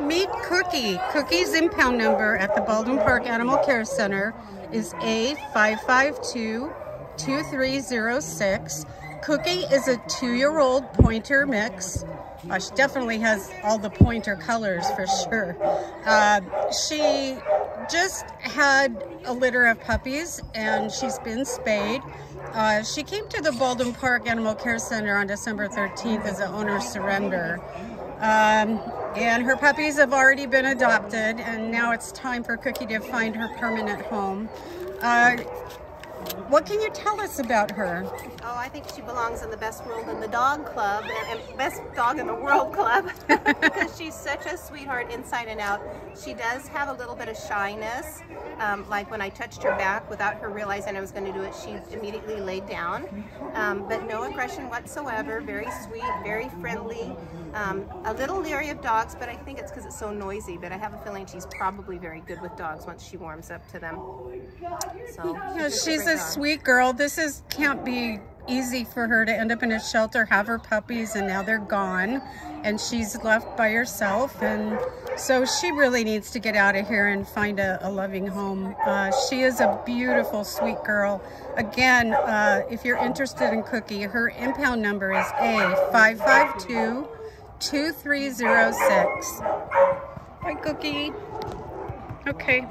Meet Cookie. Cookie's impound number at the Baldwin Park Animal Care Center is A552-2306. Cookie is a two-year-old pointer mix. Uh, she definitely has all the pointer colors for sure. Uh, she just had a litter of puppies and she's been spayed. Uh, she came to the Baldwin Park Animal Care Center on December 13th as an owner surrender. Um, and her puppies have already been adopted and now it's time for Cookie to find her permanent home. What can you tell us about her? Oh, I think she belongs in the best world in the dog club and, and best dog in the world club because she's such a sweetheart inside and out. She does have a little bit of shyness. Um, like when I touched her back without her realizing I was going to do it, she immediately laid down. Um, but no aggression whatsoever. Very sweet, very friendly. Um, a little leery of dogs, but I think it's because it's so noisy. But I have a feeling she's probably very good with dogs once she warms up to them. So yeah, she's a, a sweet girl. This is can't be easy for her to end up in a shelter, have her puppies, and now they're gone, and she's left by herself. And so she really needs to get out of here and find a, a loving home. Uh, she is a beautiful, sweet girl. Again, uh, if you're interested in Cookie, her impound number is A552 2306. Hi, Cookie. Okay.